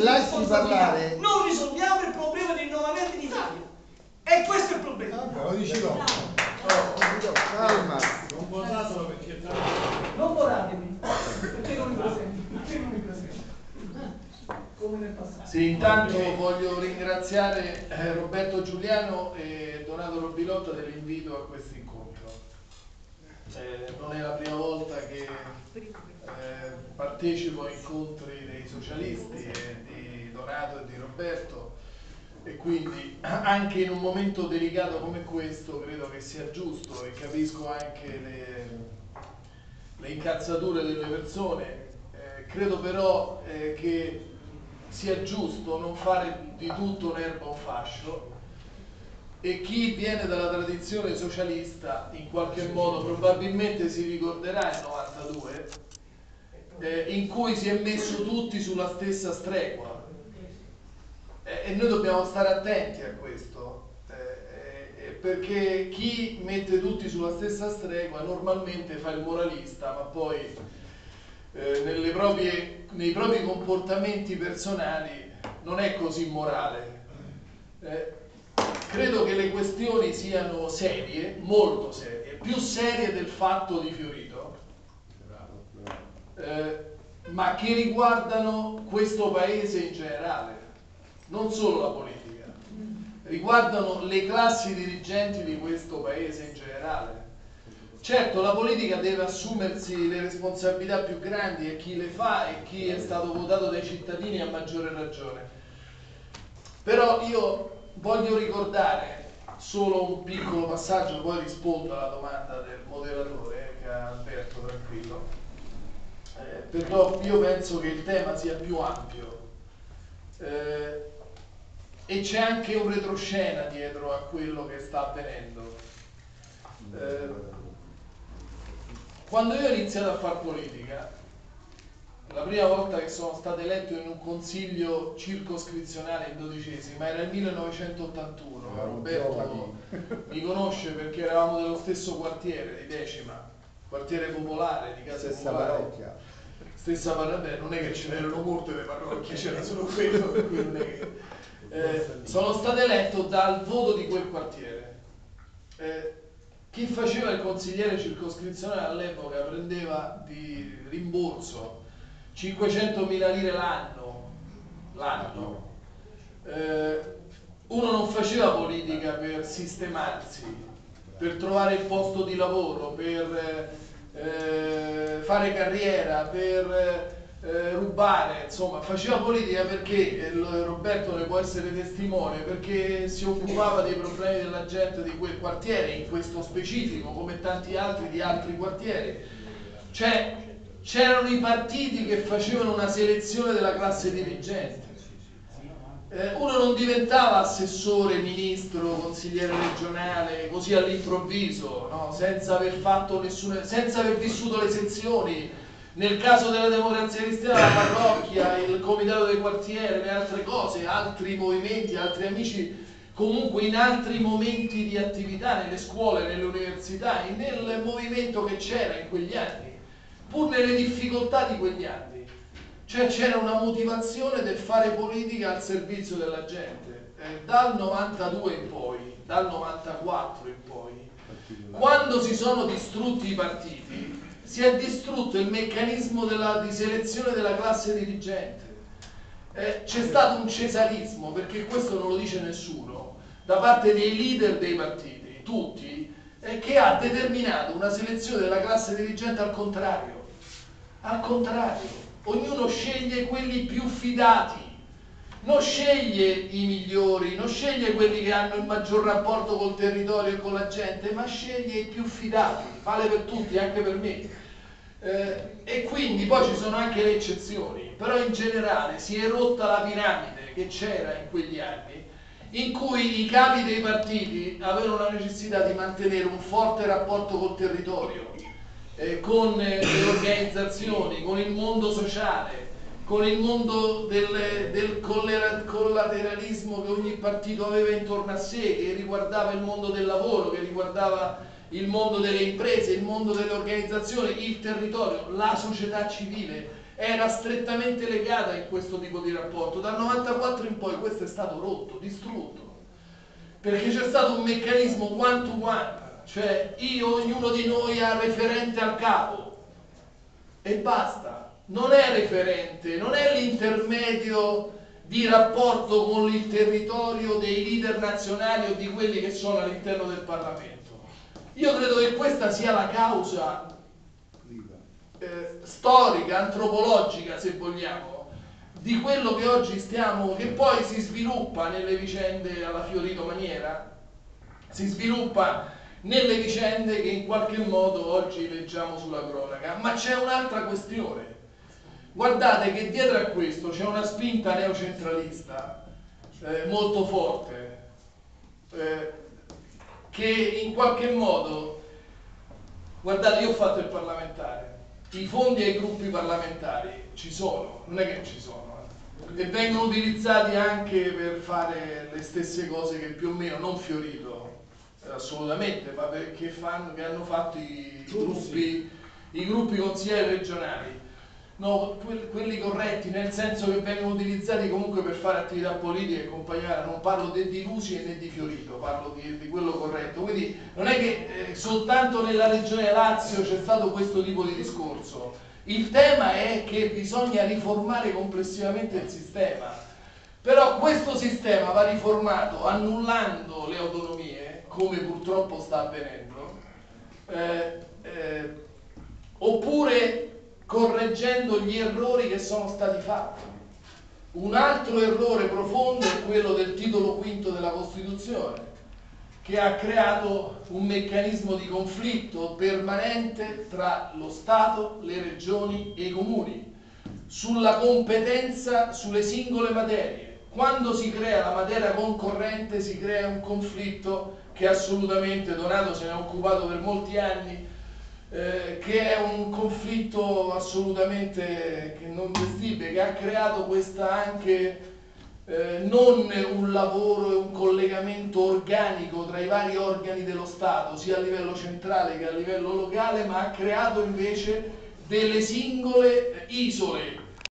di responsabilità parlare... non risolviamo il problema del rinnovamento in Italia. E questo è il problema. Vabbè, lo dici dopo. Calma. Non votatelo perché. Non votatemi, perché non mi presento, perché non mi presento. Come nel passato. Sì, intanto voglio ringraziare eh, Roberto Giuliano e Donato Robilotta dell'invito a questo incontro. Eh, non è la prima volta che eh, partecipo a incontri dei socialisti e di Donato e di Roberto e quindi anche in un momento delicato come questo credo che sia giusto e capisco anche le, le incazzature delle persone, eh, credo però eh, che sia giusto non fare di tutto un'erba un fascio e chi viene dalla tradizione socialista in qualche modo probabilmente si ricorderà il 92 eh, in cui si è messo tutti sulla stessa stregua eh, e noi dobbiamo stare attenti a questo eh, eh, perché chi mette tutti sulla stessa stregua normalmente fa il moralista ma poi eh, proprie, nei propri comportamenti personali non è così morale. Eh, credo che le questioni siano serie, molto serie, più serie del fatto di Fiorito, eh, ma che riguardano questo paese in generale, non solo la politica, riguardano le classi dirigenti di questo paese in generale Certo, la politica deve assumersi le responsabilità più grandi e chi le fa e chi è stato votato dai cittadini a maggiore ragione. Però io voglio ricordare solo un piccolo passaggio, poi rispondo alla domanda del moderatore che ha Alberto tranquillo. Eh, però io penso che il tema sia più ampio eh, e c'è anche un retroscena dietro a quello che sta avvenendo. Eh, quando io ho iniziato a fare politica, la prima volta che sono stato eletto in un consiglio circoscrizionale in dodicesima era il 1981. Roberto mi conosce perché eravamo dello stesso quartiere, di decima, quartiere popolare di casa Stessa popolare. parrocchia. Stessa parrocchia, non è che ce n'erano molte le parrocchie, c'era solo quello, per cui non è che... Eh, sono stato eletto dal voto di quel quartiere. Eh, chi faceva il consigliere circoscrizionale all'epoca prendeva di rimborso 500.000 lire l'anno, l'anno. Eh, uno non faceva politica per sistemarsi, per trovare il posto di lavoro, per eh, fare carriera, per eh, rubare, insomma, faceva politica perché, eh, Roberto ne può essere testimone, perché si occupava dei problemi della gente di quel quartiere, in questo specifico, come tanti altri di altri quartieri. C'erano i partiti che facevano una selezione della classe dirigente. Diventava assessore, ministro, consigliere regionale così all'improvviso, no? senza aver fatto nessuna, senza aver vissuto le sezioni, nel caso della democrazia cristiana, la parrocchia, il comitato del quartiere, le altre cose, altri movimenti, altri amici, comunque in altri momenti di attività, nelle scuole, nelle università, nel movimento che c'era in quegli anni, pur nelle difficoltà di quegli anni. Cioè c'era una motivazione del fare politica al servizio della gente. Eh, dal 92 in poi, dal 94 in poi, quando si sono distrutti i partiti, si è distrutto il meccanismo della, di selezione della classe dirigente. Eh, c'è stato un cesarismo, perché questo non lo dice nessuno, da parte dei leader dei partiti, tutti, eh, che ha determinato una selezione della classe dirigente al contrario. Al contrario, ognuno sceglie quelli più fidati, non sceglie i migliori, non sceglie quelli che hanno il maggior rapporto col territorio e con la gente, ma sceglie i più fidati, vale per tutti, anche per me. Eh, e quindi poi ci sono anche le eccezioni, però in generale si è rotta la piramide che c'era in quegli anni, in cui i capi dei partiti avevano la necessità di mantenere un forte rapporto col territorio, eh, con eh, le organizzazioni, con il mondo sociale, con il mondo del, del collateralismo che ogni partito aveva intorno a sé, che riguardava il mondo del lavoro, che riguardava il mondo delle imprese, il mondo delle organizzazioni, il territorio, la società civile. era strettamente legata in questo tipo di rapporto. Dal 94 in poi questo è stato rotto, distrutto, perché c'è stato un meccanismo one to one, cioè io, ognuno di noi ha referente al capo. E basta, non è referente, non è l'intermedio di rapporto con il territorio dei leader nazionali o di quelli che sono all'interno del Parlamento. Io credo che questa sia la causa eh, storica, antropologica, se vogliamo, di quello che oggi stiamo, che poi si sviluppa nelle vicende alla Fiorito maniera, si sviluppa nelle vicende che in qualche modo oggi leggiamo sulla cronaca. Ma c'è un'altra questione. Guardate che dietro a questo c'è una spinta neocentralista eh, molto forte, eh, che in qualche modo, guardate, io ho fatto il parlamentare, i fondi ai gruppi parlamentari ci sono, non è che ci sono, eh, e vengono utilizzati anche per fare le stesse cose che più o meno, non Fiorito, assolutamente, ma perché fanno, che hanno fatto i gruppi, i gruppi consiglieri regionali. No, quelli corretti, nel senso che vengono utilizzati comunque per fare attività politica e compagnia, non parlo né di Luci né di Fiorito, parlo di, di quello corretto. Quindi non è che eh, soltanto nella regione Lazio c'è stato questo tipo di discorso. Il tema è che bisogna riformare complessivamente il sistema. Però questo sistema va riformato annullando le autonomie, come purtroppo sta avvenendo, eh, eh, oppure correggendo gli errori che sono stati fatti. Un altro errore profondo è quello del titolo quinto della Costituzione, che ha creato un meccanismo di conflitto permanente tra lo Stato, le regioni e i comuni, sulla competenza sulle singole materie. Quando si crea la materia concorrente si crea un conflitto che assolutamente Donato se ne è occupato per molti anni, eh, che è un conflitto assolutamente non gestibile, che ha creato questa anche eh, non un lavoro e un collegamento organico tra i vari organi dello Stato, sia a livello centrale che a livello locale, ma ha creato invece delle singole isole